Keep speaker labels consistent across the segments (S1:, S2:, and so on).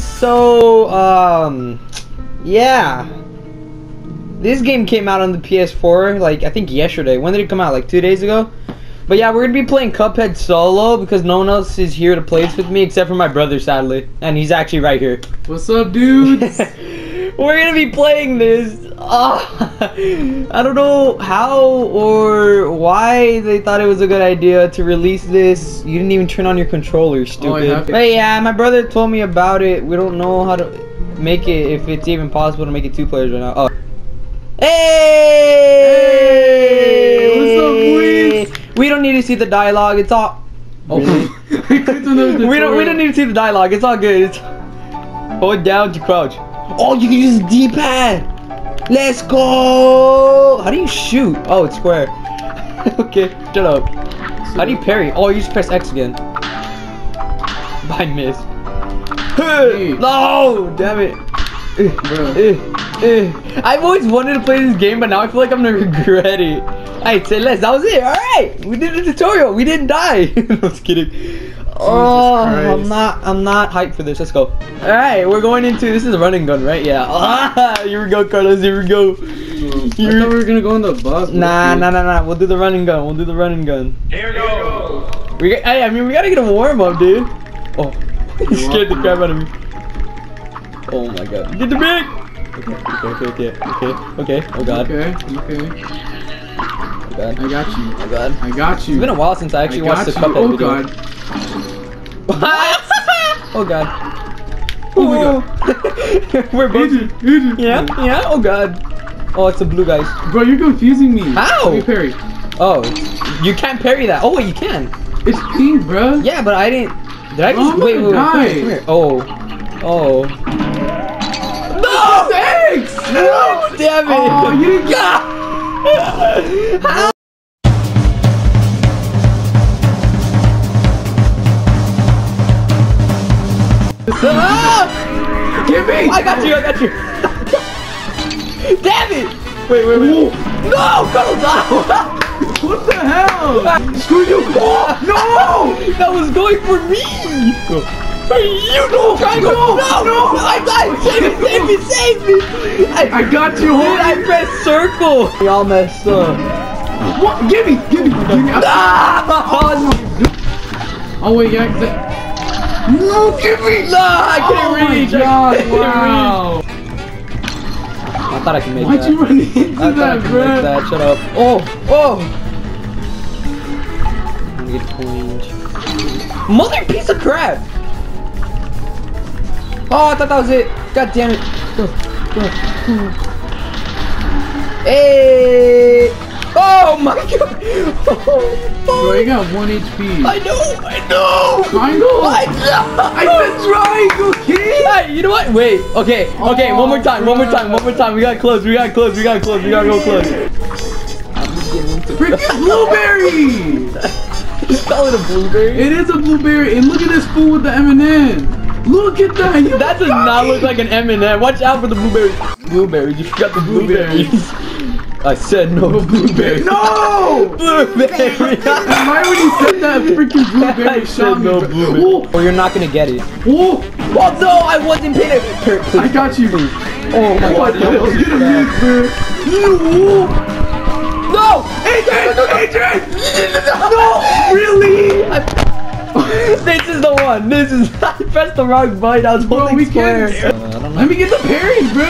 S1: guys. So, um, yeah. This game came out on the PS4, like, I think yesterday. When did it come out? Like, two days ago? But yeah, we're gonna be playing Cuphead solo because no one else is here to play this with me except for my brother, sadly. And he's actually right here.
S2: What's up, dudes?
S1: we're gonna be playing this. Oh, I don't know how or why they thought it was a good idea to release this. You didn't even turn on your controller, oh, stupid.
S2: have to-
S1: but yeah, my brother told me about it. We don't know how to make it if it's even possible to make it two players right now. Oh. Hey!
S2: What's up, boys?
S1: We don't need to see the dialogue. It's all.
S2: Oh,
S1: we don't. We don't need to see the dialogue. It's all good. It's... Hold down to crouch. Oh, you can use D-pad. Let's go. How do you shoot? Oh, it's square. okay, shut up. How do you parry? Oh, you just press X again. I missed.
S2: Hey.
S1: No, damn it.
S2: Bro.
S1: Eh, eh. I've always wanted to play this game, but now I feel like I'm gonna regret it. Alright, say less. That was it. Alright, we did the tutorial. We didn't die. I was kidding. Oh, I'm not. I'm not hyped for this. Let's go. All right, we're going into this is a run and gun, right? Yeah. Ah, here we go, Carlos. Here we go.
S2: I thought we were gonna go on the bus.
S1: Nah, nah, nah, nah. We'll do the run and gun. We'll do the run and gun.
S3: Here goes.
S1: We. Get, hey, I mean, we gotta get a warm up, dude. Oh, he scared the crap out of me. Oh my god. Get the big. Okay, okay, okay, okay, okay, okay. Oh god.
S2: Okay, okay.
S1: Oh god.
S2: I got you.
S1: Oh god.
S2: I got you.
S1: It's been a while since I actually
S2: I
S1: watched the
S2: got.
S1: Cuphead
S2: Oh
S1: video.
S2: god.
S1: What? oh god.
S2: Oh my god.
S1: We're both.
S2: Adrian, Adrian.
S1: Yeah, yeah. Oh god. Oh, it's the blue guys.
S2: Bro, you're confusing me.
S1: How?
S2: Let me parry.
S1: Oh, you can't parry that. Oh wait, you can.
S2: It's pink, bro.
S1: Yeah, but I didn't. Did I
S2: Oh,
S1: just
S2: I'm
S1: wait? Wait,
S2: gonna
S1: wait, come here, come here. Oh. Oh. No!
S2: Thanks.
S1: No! Damn it!
S2: Oh, you didn't get.
S1: How? Ah!
S2: Give me.
S1: I got you, I got you. Damn it! Wait, wait, wait. No, Carlos! Ah!
S2: What the hell? Screw you. Oh, no.
S1: That was going for me! You know, triangle! No, no, no! I died! Save me, save me, save me! I,
S2: I got you. Hold
S1: I pressed circle! We all messed up.
S2: What? Give me. Give me. Give me.
S1: Ah!
S2: Oh wait, yeah. I- No, give me.
S1: No, I couldn't
S2: Oh my
S1: reach! I
S2: God, wow.
S1: reach. I thought I could make
S2: Why'd
S1: that.
S2: you run into
S1: I I
S2: that,
S1: could
S2: bro?
S1: make that. Shut up. Oh, oh! Get coins. Mother piece of crap! Oh, I thought that was it. God damn it. Go, go, go. Hey! Oh my god!
S2: Bro,
S1: Oh,
S2: you got one HP.
S1: I know, I know!
S2: Triangle.
S1: I know!
S2: I said triangle, kid.
S1: Hey, you know what? Wait. Okay. Okay. one more time. One more time. One more time. We got close. We got close. We got close. We gotta go close.
S2: Freaking blueberry.
S1: Just call it a blueberry.
S2: It is a blueberry, and look at this fool with the M&M. Look at that. You
S1: That does not look like an M&M. Watch out for the blueberries. Blueberries. You forgot the blueberries. I said no blueberry.
S2: No.
S1: blueberry.
S2: Why when you said that freaking blueberry?
S1: I
S2: blueberry
S1: said
S2: shot me?
S1: no
S2: bro.
S1: blueberry.
S2: Oh,
S1: Oh, you're not gonna get it.
S2: oh,
S1: Well, no, I wasn't paying attention.
S2: I got you.
S1: Oh my
S2: What
S1: god.
S2: the hell? Get him, bro. You.
S1: No!
S2: Adrian, Adrian. No, really?
S1: this is the one. This is. I pressed the wrong button. I was
S2: Bro,
S1: holding
S2: we
S1: square.
S2: can't-
S1: Uh, I don't know.
S2: Let me get the parries, bro.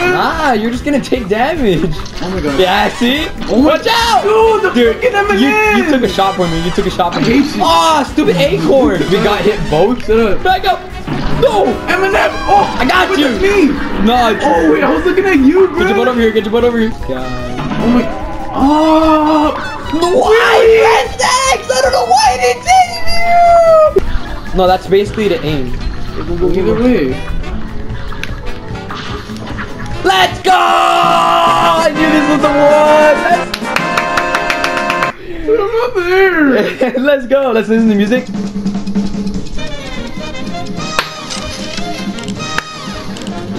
S1: Ah, you're just gonna take damage.
S2: Oh my god.
S1: Yeah, see?
S2: Oh
S1: Watch out!
S2: Dude, the
S1: Dude,
S2: freaking M&M.
S1: you, you took a shot for me. You took a shot for me. Ah, stupid acorn. We got hit both. Back up. No.
S2: M&M. Oh,
S1: I got
S2: but
S1: you.
S2: That's me.
S1: No. It's,
S2: Oh wait, I was looking at you, bro.
S1: Get your butt over here. Get your butt over here. God.
S2: Oh my. Oh.
S1: Why? Press X. I don't know why it didn't save you. No, that's basically the aim.
S2: Either way.
S1: Let's go! I knew this was the one.
S2: I'm up there.
S1: Let's, Let's go. Let's listen to music.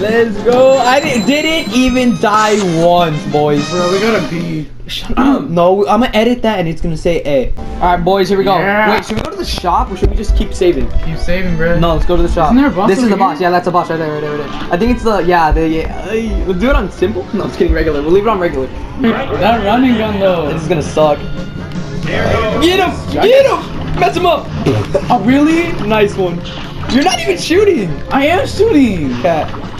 S1: Let's go. I didn't, didn't even die once, boys.
S2: Bro, we got a B.
S1: Shut up. No, I'm gonna edit that and it's gonna say A. Alright, boys, here we go.
S2: Yeah.
S1: Wait, should we go to the shop or should we just keep saving?
S2: Keep saving, bro.
S1: No, let's go to the shop.
S2: Isn't there a boss
S1: This is the boss. Yeah, that's a boss right there, right there, right there. I think it's the, yeah, the, yeah. Let's do it on simple? No, it's getting regular. We'll leave it on regular.
S2: That run and gun though.
S1: This is gonna suck. Get him! Get him! Mess him up!
S2: Oh really?
S1: nice one. You're not even shooting!
S2: I am shooting.
S1: Cat.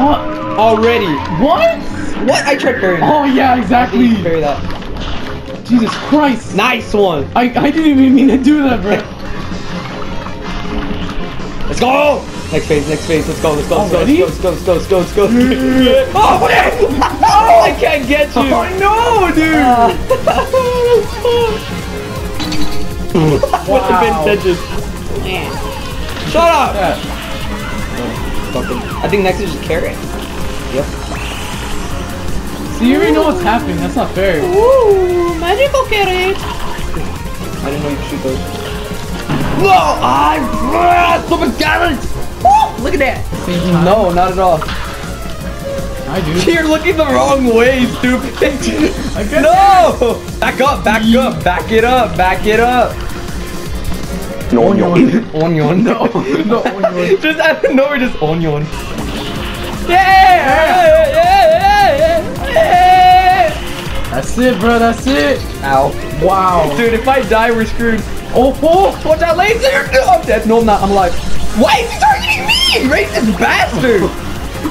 S2: Oh,
S1: Already.
S2: what?
S1: What? I tried parrying.
S2: Oh yeah,
S1: I
S2: exactly.
S1: didn't parry that.
S2: Jesus Christ.
S1: Nice one.
S2: I, I didn't even mean to do that, bro.
S1: Let's go! Next phase, next phase. Let's go, let's go, let's go,
S2: Already?
S1: let's go, let's go, let's go, let's go, let's go. Oh, man! Oh, I can't get you!
S2: Oh no, dude. Ah.
S1: With the
S2: Wow.
S1: big tension. Shut up!
S2: Yeah.
S1: Fucking- I think next is just carry. Yep.
S2: So you already know what's happening. That's not fair.
S1: Ooh, magical carrot. I didn't know you could shoot those. No! I ah, stupid carrots! Woo! Look at that!
S2: Same time.
S1: No, not at all.
S2: I do.
S1: You're looking the wrong way, stupid.
S2: I guess-
S1: no! Back up, back up, back it up, back it up.
S2: Onion.
S1: Onion.
S2: No, no onion.
S1: just out of nowhere, just onion. Yeah! yeah, yeah, yeah, yeah.
S2: That's it, bro. That's it.
S1: Ow.
S2: Wow.
S1: Dude, if I die, we're screwed.
S2: Oh, oh.
S1: Watch out, laser! No, I'm dead. No, I'm not. I'm alive. Why is he targeting me? Racist bastard!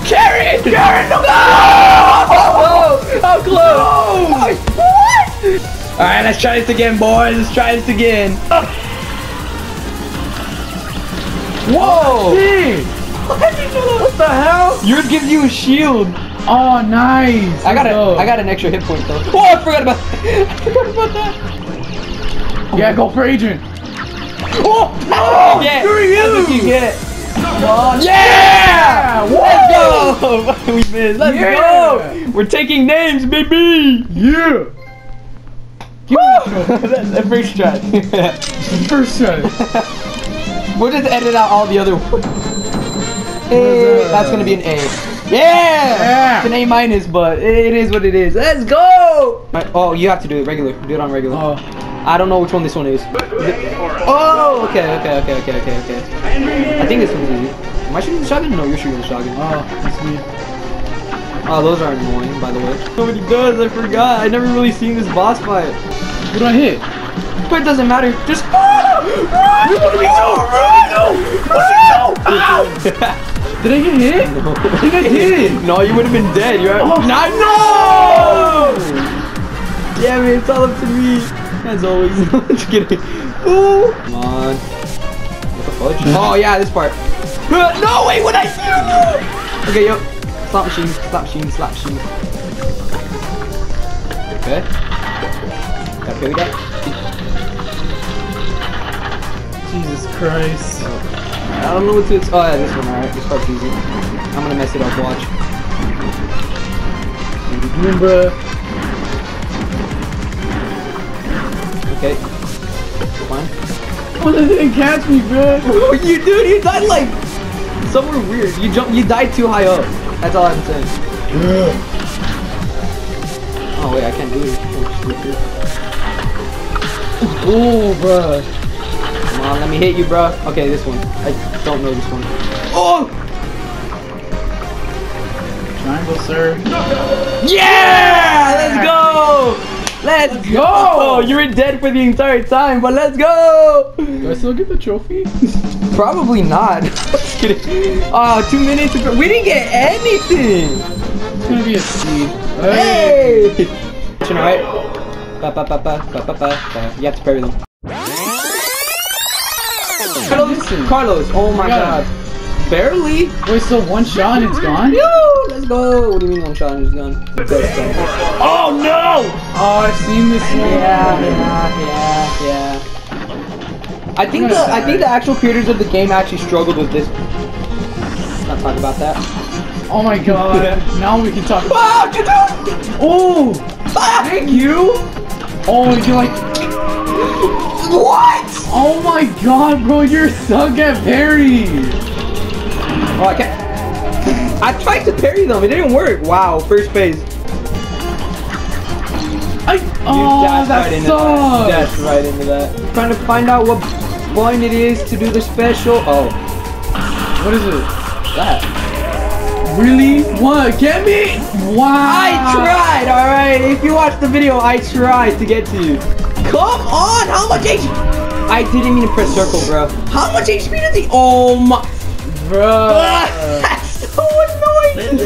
S1: Karen! Karen, no! No! How close? No! What? Alright, let's try this again, boys. Let's try this again. Whoa!
S2: Hey.
S1: What the hell? Yours gives you a shield.
S2: Oh, nice.
S1: I got
S2: go.
S1: I got an extra hit point though. Oh, I forgot about, I forgot about that.
S2: Yeah, go for Adrian.
S1: Oh, oh yeah.
S2: screw you.
S1: You get.
S2: Come on.
S1: Yeah!
S2: Let's
S1: go! we missed. Let's
S2: Yeah.
S1: go! We're taking names, baby!
S2: Yeah.
S1: Woo! That's the first try.
S2: First try.
S1: We'll just edit out all the other ones. Hey, that's gonna be an A. Yeah!
S2: Yeah.
S1: It's an A minus, but it is what it is. Let's go! Oh, you have to do it regular. Do it on regular.
S2: Oh.
S1: I don't know which one this one is. Is Oh, okay, okay, okay, okay, okay, okay. I think this one's easy. Am I shooting the shotgun? No, you're shooting the shotgun.
S2: Oh, that's me.
S1: Oh, those are annoying, by the way. Nobody does, I forgot. I never really seen this boss fight.
S2: What do I hit?
S1: But it doesn't matter. Just run! What do we do? Run! No!
S2: Did I get hit? I think I did.
S1: No, you would have been dead. You're
S2: Oh.
S1: no, no! Damn it, it's all up to me. As always. Just kidding. Ooh. Come on. What the fudge? Oh yeah, this part. No, wait, what I do? Okay, yo. Slap machine, slap machine, slap machine. Okay. Gotta parry that.
S2: Jesus Christ.
S1: I don't know what to. Oh yeah, this one. Alright, this part's easy. I'm gonna mess it up. Watch.
S2: Remember?
S1: Okay. Fine.
S2: Oh, they didn't catch me, bro.
S1: you dude, you died like somewhere weird. You jump. You died too high up. That's all I'm saying. Oh wait, I can't do it.
S2: Oh, bro.
S1: Come on, let me hit you, bro. Okay, this one. I don't know this one. Oh!
S2: Triangle, sir.
S1: Yeah! Let's go! Let's go! Oh, you were dead for the entire time, but let's go!
S2: Do I still get the trophy?
S1: Probably not. Just kidding. Oh, two minutes. We didn't get anything.
S2: It's gonna be a C.
S1: Hey! Alright. Ba, ba, ba, ba, ba, ba, ba, ba. You have to parry them. Carlos, Carlos, oh my
S2: I got
S1: god. Barely.
S2: Wait, so one shot and it's gone?
S1: Yo, let's go. What do you mean one shot and it's done? Oh no!
S2: Oh, I've seen this one.
S1: Yeah, yeah, yeah, yeah. I think the I think the actual creators of the game actually struggled with this. Let's not talk about that.
S2: Oh my god. now we can talk.
S1: You do?
S2: Oh! Thank you! Oh, you're like.
S1: What?
S2: Oh my god, bro, you're stuck at parry!
S1: Oh, I can't. I tried to parry them. It didn't work. Wow, first phase.
S2: I,
S1: You
S2: oh,
S1: dashed
S2: that
S1: right into
S2: sucks.
S1: that. Dashed right into that. Trying to find out what point it is to do the special. Oh,
S2: What is it?
S1: that.
S2: Really? What? Get me? Wow.
S1: I tried, alright? If you watch the video, I tried to get to you. Come on, how much HP? I didn't mean to press circle, bro. How much HP does he? Oh my.
S2: Bro.
S1: That's so annoying. I'm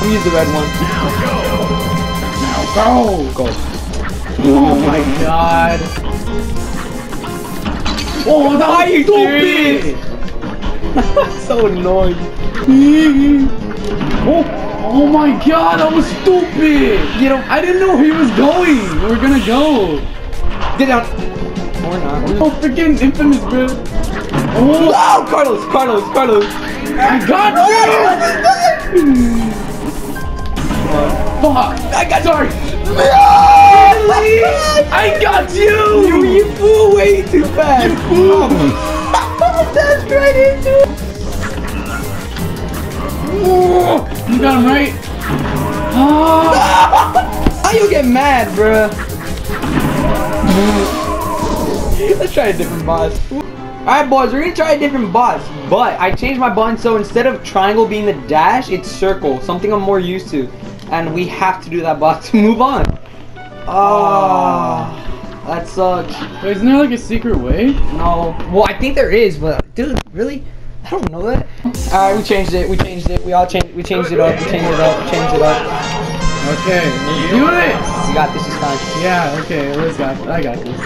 S1: gonna use the red one.
S2: Now go.
S1: Now Go. Go.
S2: Oh my god. Oh,
S1: you
S2: stupid.
S1: so annoying.
S2: Oh, oh my god, that was stupid.
S1: You know,
S2: I didn't know he was going. We go.
S1: get out! Or not.
S2: Oh, freaking infamous, bro. Oh,
S1: Oh, Carlos, Carlos, Carlos.
S2: I got you. Fuck.
S1: I got
S2: Sorry.
S1: Really?
S2: I got you.
S1: You, you flew way too fast. You flew. That's right into it.
S2: You got him right. Ah.
S1: How you get mad, bruh? Let's try a different boss. Alright, boys, we're gonna try a different boss. But I changed my button so instead of triangle being the dash, it's circle. Something I'm more used to. And we have to do that boss to move on. Oh, that sucks.
S2: Wait, isn't there like a secret way?
S1: No. Well, I think there is, but dude, really? I don't know that. Alright, we changed it. We changed it. We all changed. We changed it up. We changed it up. We changed it up.
S2: Okay, do this.
S1: We got this this time.
S2: Yeah, okay, let's got. I got this.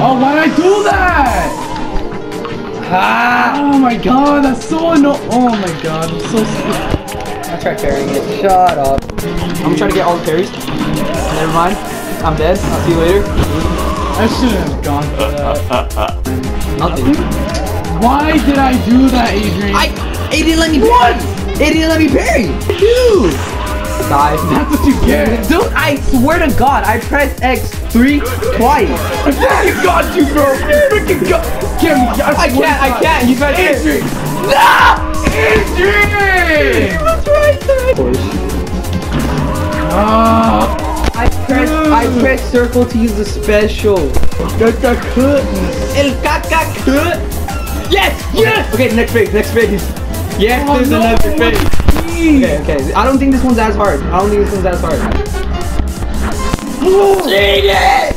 S2: Oh, why did I do that?
S1: Ah!
S2: Oh my god, that's so annoying. Oh my god, I'm so stupid.
S1: I tried parrying it. Shut up. I'm trying to get all the parries. Never mind. I'm dead. I'll see you later.
S2: I shouldn't have gone for that.
S1: Nothing.
S2: Why did I do that, Adrian?
S1: I. It didn't let me. What? It didn't let me parry. Dude. Die.
S2: That's what you get.
S1: Dude, I swear to God, I pressed X three twice.
S2: I freaking got you, bro. I freaking got. Get me.
S1: I can't. I can't. You tried to.
S2: Adrian.
S1: No!
S2: Adrian.
S1: That's right.
S2: Ah.
S1: I pressed. I pressed circle to use the special. Kakakut. El kakakut. Yes. Yes. Okay, next phase. Next phase. Yes,
S2: Oh,
S1: there's
S2: no.
S1: another phase. Okay, okay. I don't think this one's as hard. I don't think this one's as hard. Cheat it!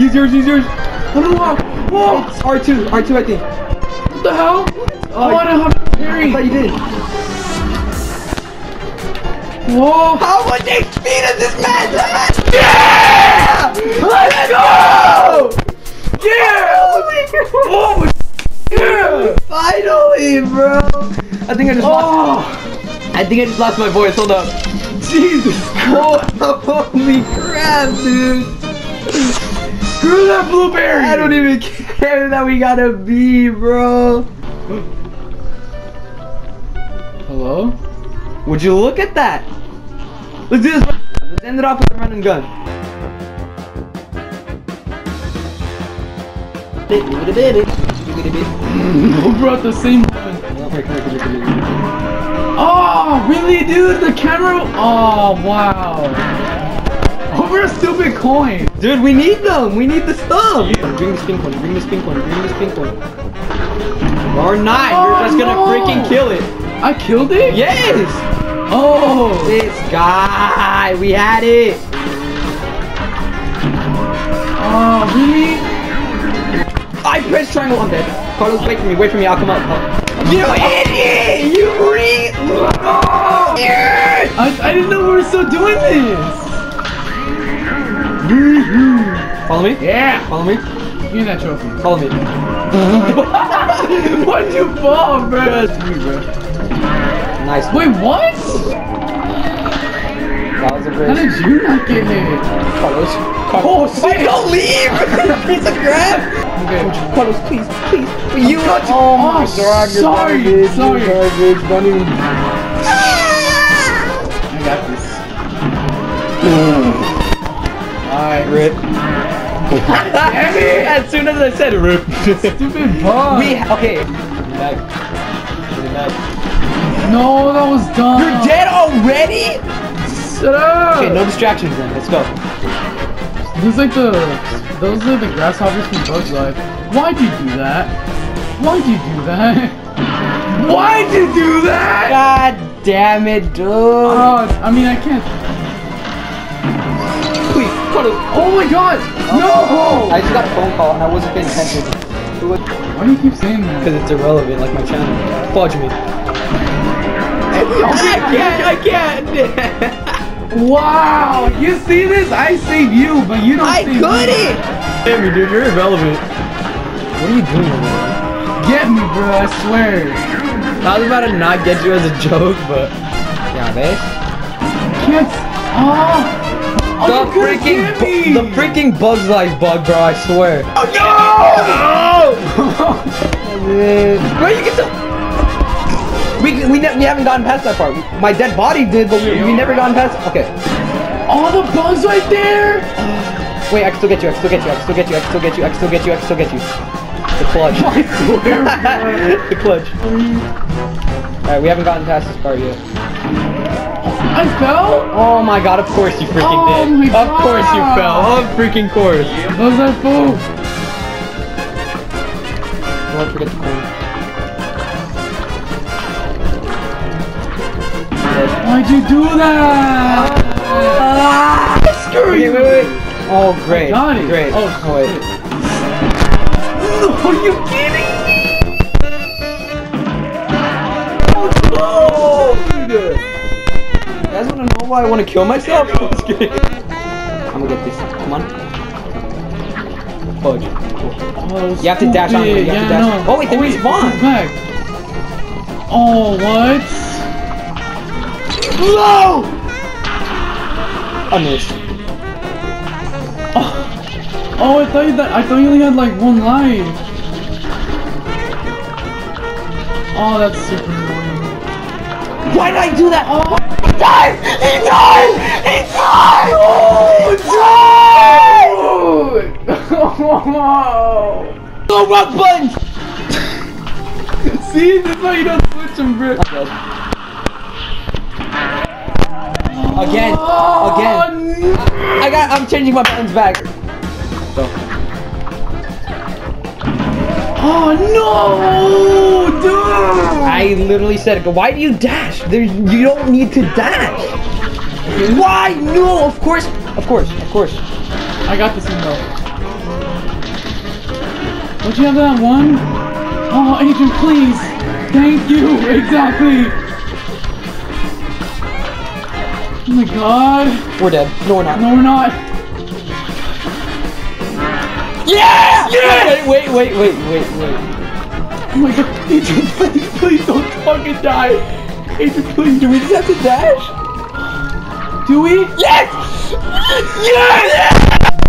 S1: Use yours, use yours.
S2: I? Whoa.
S1: It's R2, R2 I think.
S2: What the hell? Oh, I oh, don't have
S1: I
S2: parry.
S1: thought you did.
S2: Whoa.
S1: How much HP does this man have? Yeah! Let's go! Yeah! Oh my yeah! Finally, bro! I think I just lost.
S2: Oh.
S1: I think I just lost my voice. Hold up.
S2: Jesus.
S1: Oh, holy crap, dude!
S2: Screw that blueberry.
S1: I don't even care that we got a B, bro.
S2: Hello?
S1: Would you look at that? Let's do this. Let's end it off with a run and gun.
S2: Who brought the same one? Oh, really, dude? The camera? Oh, wow. Over a stupid coin.
S1: Dude, we need them. We need the stuff. Bring this pink one. Bring this pink one. Bring this pink one. Or not.
S2: Oh,
S1: You're just gonna freaking kill it.
S2: I killed it?
S1: Yes.
S2: Oh.
S1: This guy. We had it.
S2: Oh, really?
S1: I pressed triangle. I'm dead. Carlos, wait for me. Wait for me. I'll come up. Oh. You idiot! You re. Oh, yes!
S2: I, I didn't know we were still doing this.
S1: Follow me.
S2: Yeah.
S1: Follow me.
S2: Give me that trophy.
S1: Follow me.
S2: Why'd you fall, bro? That's me, bro.
S1: Nice.
S2: Wait, what?
S1: That was a
S2: How
S1: great.
S2: did you not get hit?
S1: Carlos.
S2: Oh,
S1: Why
S2: shit.
S1: don't leave? Piece of crap.
S2: Okay.
S1: Carlos, please, please. You.
S2: got you.
S1: Oh my
S2: Oh,
S1: God, you're
S2: sorry,
S1: garbage,
S2: sorry.
S1: You're garbage. Don't even.
S2: I got this.
S1: Alright, rip. as soon as I said rip.
S2: Stupid bug.
S1: we okay. back. Get it back.
S2: No, that was dumb.
S1: You're dead already?
S2: Shut up.
S1: Okay, no distractions then. Let's go.
S2: Those like the those are the grasshoppers from Bugs Life. Why'd you do that? Why'd you do that? Why'd you do that?
S1: God damn it, dude.
S2: Oh, I mean I can't.
S1: Please, cut it.
S2: Oh my God! No!
S1: I just got a phone call and I wasn't paying attention.
S2: Why do you keep saying that?
S1: Because it's irrelevant, like my channel. Fudge me. I can't, I can't.
S2: Wow! You see this? I save you, but you don't
S1: I
S2: save me.
S1: couldn't. Damn you, dude, you're irrelevant. What are you doing over there?
S2: Get me, bro, I swear.
S1: I was about to not get you as a joke, but yeah, man.
S2: Can't. Oh! Oh,
S1: The
S2: you
S1: freaking,
S2: hit
S1: bu-
S2: me!
S1: the freaking Bugs Life bug, bro. I swear.
S2: Oh no!
S1: Bro, you get to. We we, ne- we haven't gotten past that part. My dead body did, but we, we never gotten past. Okay.
S2: All the bugs right there!
S1: Wait, I can still get you. I can still get you. I can still get you. I can still get you. I can still get you. I can still get you. The clutch. The clutch. Alright, we haven't gotten past this part yet.
S2: I fell?
S1: Oh my god, of course you freaking
S2: Oh
S1: did. Of course you fell. Of freaking course.
S2: Bugs are full.
S1: Don't forget the coin.
S2: Why'd you do that?
S1: Ah,
S2: screw you.
S1: wait, wait. Oh, great.
S2: got it.
S1: Great.
S2: Oh,
S1: oh wait.
S2: Are you kidding me?
S1: Oh, dude. You guys wanna know why I wanna kill myself? Just kidding. I'm gonna get this. Come on. Fudge.
S2: Oh,
S1: You have to dash on it, you have to dash-
S2: No.
S1: Oh, wait, they
S2: wait,
S1: respawn.
S2: back. Oh, what?
S1: No! I missed.
S2: Oh, oh, I thought you that I thought you only had like one life. Oh, that's super annoying.
S1: Why did I do that?
S2: Oh,
S1: He died! He died! He died! Oh,
S2: dude!
S1: No rock buttons!
S2: See, that's why you don't switch them, bro.
S1: Again.
S2: Oh,
S1: Again.
S2: no.
S1: I got. I'm changing my buttons back. Go.
S2: Oh no, dude!
S1: I literally said, "Why do you dash? There, you don't need to dash." Why? No, of course, of course, of course.
S2: I got this one though. Don't you have that one? Oh, Adrian, please. Thank you. Exactly. My god.
S1: We're dead. No, we're not.
S2: No, we're not.
S1: Yeah! Yeah! Wait, wait, wait, wait, wait.
S2: Oh my god. Adrian, please, please don't fucking die. Adrian, please.
S1: Do we just have to dash?
S2: Do we?
S1: Yes! Yes! yes!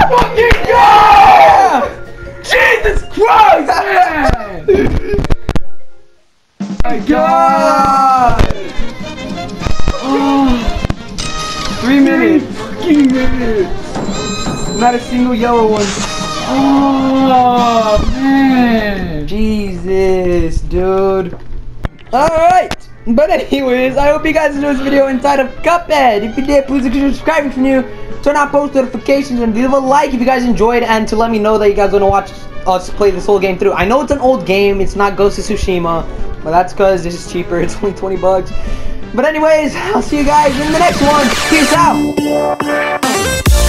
S1: Fucking yeah!
S2: Jesus Christ, man! Oh
S1: my God!
S2: Fucking.
S1: Not a single yellow one.
S2: Oh, man.
S1: Jesus, dude. Alright. But anyways, I hope you guys enjoyed this video inside of Cuphead. If you did, please consider subscribing if you're new. Turn on post notifications and leave a like if you guys enjoyed and to let me know that you guys want to watch us play this whole game through. I know it's an old game. It's not Ghost of Tsushima. But that's because this is cheaper. It's only 20 bucks. But anyways, I'll see you guys in the next one. Peace out.